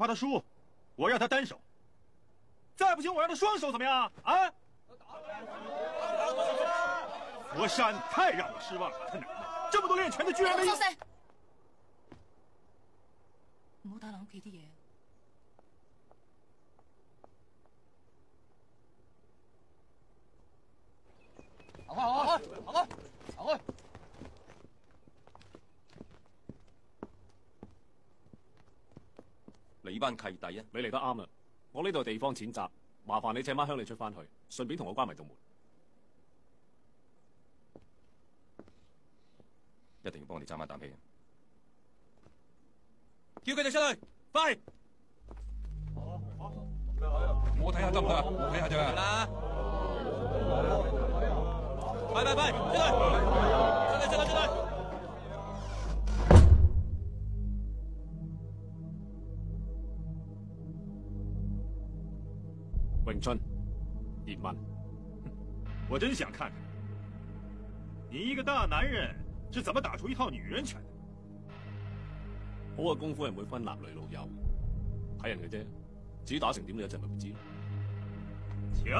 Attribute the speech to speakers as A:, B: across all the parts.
A: 怕他输，我让他单手；再不行，我让他双手，怎么样？啊！佛山太让我失望了，他哪这么多练拳的居然没
B: 一？小心，唔好打烂屋
C: 好快，好快，好
D: 快！班契弟啊，
E: 你嚟得啱啦，我呢度地方浅窄，麻烦你借孖香你出翻去，顺便同我关埋道门，
D: 一定要帮我哋争翻啖气，
C: 叫佢哋出去，快，我睇下得唔得，我睇下啫。啦，快快快，出去，出去，出去。
E: 永春，你慢，
A: 我真想看看，你一个大男人是怎么打出一套女人拳的。
E: 好嘅功夫系唔会分男女老幼，睇人嘅啫，只打成点就一阵咪知。
F: 切。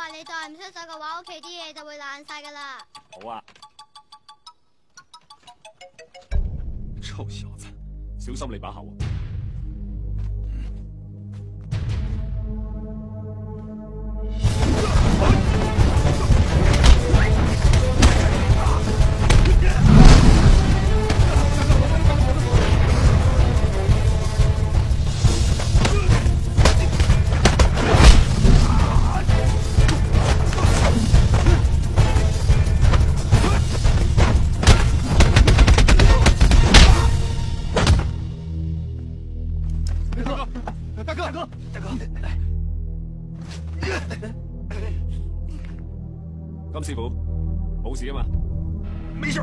F: 话你再唔出手嘅话，屋企啲嘢就会烂晒噶啦。
E: 好啊，
A: 臭小子，
E: 小心你把口。金师傅，冇事啊嘛，
A: 没事。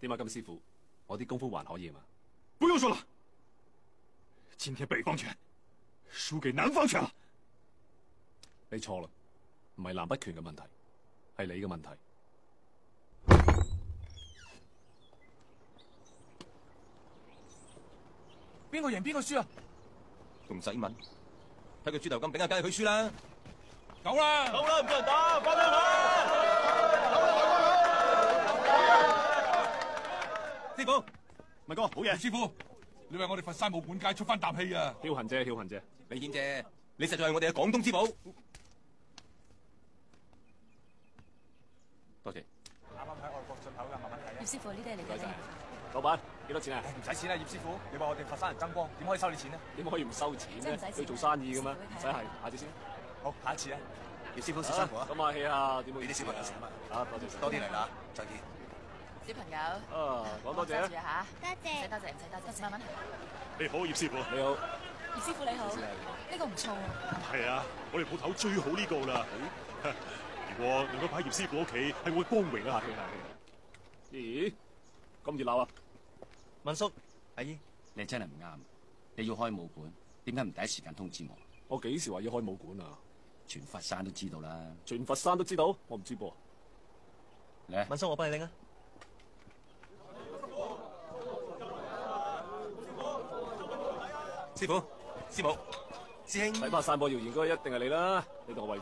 E: 点解金师傅我啲功夫还可以嘛？
A: 不用说了，今天北方拳输给南方拳啦。
E: 你错啦，唔系南北拳嘅问题，系你嘅问题。
C: 边个赢边个输啊？
D: 仲使问？睇佢猪头金炳梗系佢输啦，
C: 走啦，
A: 走啦，唔准打，快啲
C: 啦！师傅，
A: 文哥，好嘢！
C: 师傅，你为我哋佛山武本界出翻啖气啊！
E: 侥幸啫，侥幸啫。
D: 李健啫，你实在系我哋嘅广东之宝。多谢。
B: 啱啱喺外国进口
E: 嘅，慢慢睇。
B: 叶师傅，呢啲嚟嘅咧。
E: 老板，几多钱啊？
G: 唔使钱啊，叶师傅。你话我哋佛山人争光，点可以收你钱呢？
E: 点可以唔收
B: 钱呢？
E: 要做生意嘅唔使系，下次先。
G: 好，下一次啊。
H: 叶师傅，小心啊。
E: 咁啊 h 下，点会？
H: 俾啲小朋友钱啊！
E: 多
H: 啲嚟啦，再见。
I: 小朋友，
E: 啊，讲多谢啊，
F: 多
I: 谢，唔使多谢，唔使多，多谢慢慢
A: 你好，叶师傅，
E: 你好，
B: 叶师傅你好，呢个唔错啊。
A: 系啊，我哋铺头最好呢个啦。如果能够摆叶师傅屋企，系我嘅光荣啊！
E: 兄弟，咦，咁热闹啊！
G: 文叔，阿姨，
J: 你真系唔啱。你要开武馆，点解唔第一时间通知我？
E: 我几时话要开武馆啊？
J: 全佛山都知道啦。
E: 全佛山都知道？我唔知噃。
J: 嚟，
G: 文叔，我帮你拎啊。
H: 师傅，师母、师兄，
E: 睇怕散播谣言嗰个一定系你啦，你同我圍。